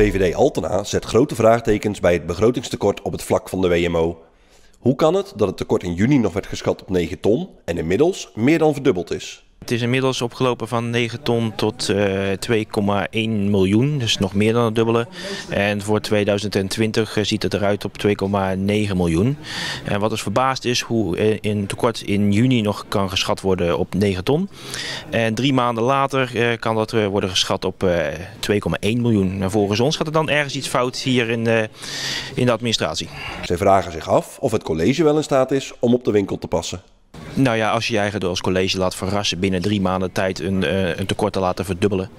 VVD Altena zet grote vraagtekens bij het begrotingstekort op het vlak van de WMO. Hoe kan het dat het tekort in juni nog werd geschat op 9 ton en inmiddels meer dan verdubbeld is? Het is inmiddels opgelopen van 9 ton tot uh, 2,1 miljoen, dus nog meer dan het dubbele. En voor 2020 ziet het eruit op 2,9 miljoen. En wat ons verbaast is hoe in tekort in juni nog kan geschat worden op 9 ton. En drie maanden later kan dat worden geschat op 2,1 miljoen. En volgens ons gaat er dan ergens iets fout hier in de, in de administratie. Zij vragen zich af of het college wel in staat is om op de winkel te passen. Nou ja, als je je eigen als college laat verrassen binnen drie maanden tijd een, uh, een tekort te laten verdubbelen,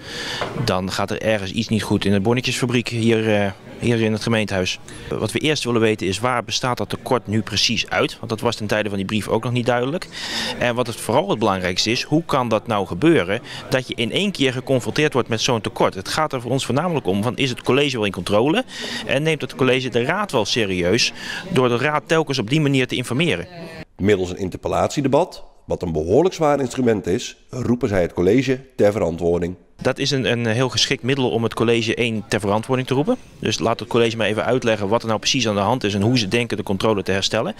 dan gaat er ergens iets niet goed in de bonnetjesfabriek hier, uh, hier in het gemeentehuis. Wat we eerst willen weten is waar bestaat dat tekort nu precies uit? Want dat was ten tijde van die brief ook nog niet duidelijk. En wat het vooral het belangrijkste is, hoe kan dat nou gebeuren dat je in één keer geconfronteerd wordt met zo'n tekort? Het gaat er voor ons voornamelijk om van is het college wel in controle en neemt het college de raad wel serieus door de raad telkens op die manier te informeren. Middels een interpellatiedebat, wat een behoorlijk zwaar instrument is, roepen zij het college ter verantwoording. Dat is een, een heel geschikt middel om het college één ter verantwoording te roepen. Dus laat het college maar even uitleggen wat er nou precies aan de hand is en hoe ze denken de controle te herstellen.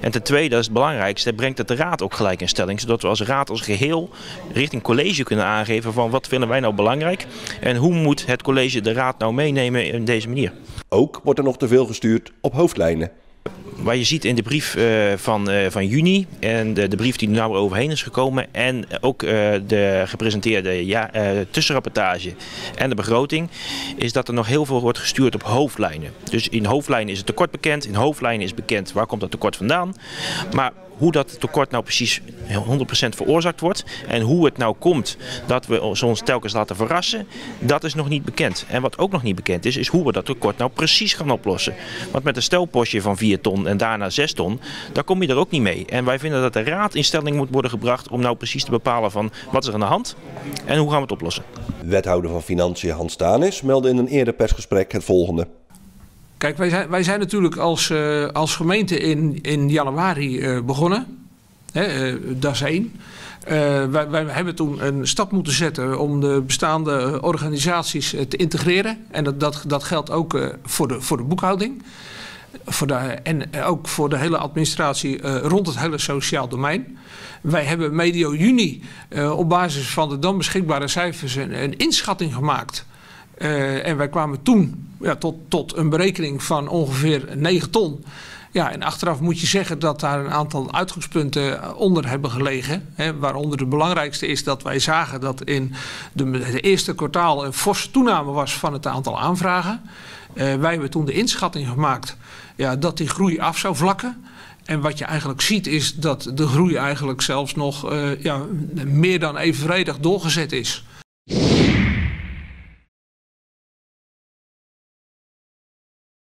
En ten tweede, dat is het belangrijkste, brengt het de raad ook gelijk in stelling. Zodat we als raad als geheel richting college kunnen aangeven van wat vinden wij nou belangrijk. En hoe moet het college de raad nou meenemen in deze manier. Ook wordt er nog te veel gestuurd op hoofdlijnen. Wat je ziet in de brief uh, van, uh, van juni en de, de, brief die nou overheen is gekomen en ook uh, de gepresenteerde ja, tussenrapportage en de begroting, is dat er nog heel veel wordt gestuurd op hoofdlijnen. Dus in hoofdlijnen is het tekort bekend, in hoofdlijnen is bekend waar komt dat tekort vandaan. Maar hoe dat tekort nou precies 100% veroorzaakt wordt en hoe het nou komt dat we ons telkens laten verrassen, dat is nog niet bekend. En wat ook nog niet bekend is, is hoe we dat tekort nou precies gaan oplossen. Want met een stelpostje van 4 ton en daarna 6 ton, daar kom je er ook niet mee. En wij vinden dat de raad in stelling moet worden gebracht om nou precies te bepalen van wat is er aan de hand en hoe gaan we het oplossen. Wethouder van Financiën Hans Stanis meldde in een eerder persgesprek het volgende. Kijk, wij zijn, wij zijn natuurlijk als, uh, als gemeente in, in januari uh, begonnen. Hè, uh, dat is één. Wij, wij, hebben toen een stap moeten zetten om de bestaande organisaties te integreren. En dat, dat, dat geldt ook voor, de, voor de boekhouding. Voor de, en ook voor de hele administratie rond het hele sociaal domein. Wij hebben medio juni op basis van de dan beschikbare cijfers een, een inschatting gemaakt uh, en wij kwamen toen ja, tot, tot een berekening van ongeveer 9 ton. Ja, en achteraf moet je zeggen dat daar een aantal uitgangspunten onder hebben gelegen. Hè, waaronder de belangrijkste is dat wij zagen dat in de eerste kwartaal een forse toename was van het aantal aanvragen. Uh, wij hebben toen de inschatting gemaakt ja, dat die groei af zou vlakken. En wat je eigenlijk ziet is dat de groei eigenlijk zelfs nog uh, ja, meer dan evenredig doorgezet is.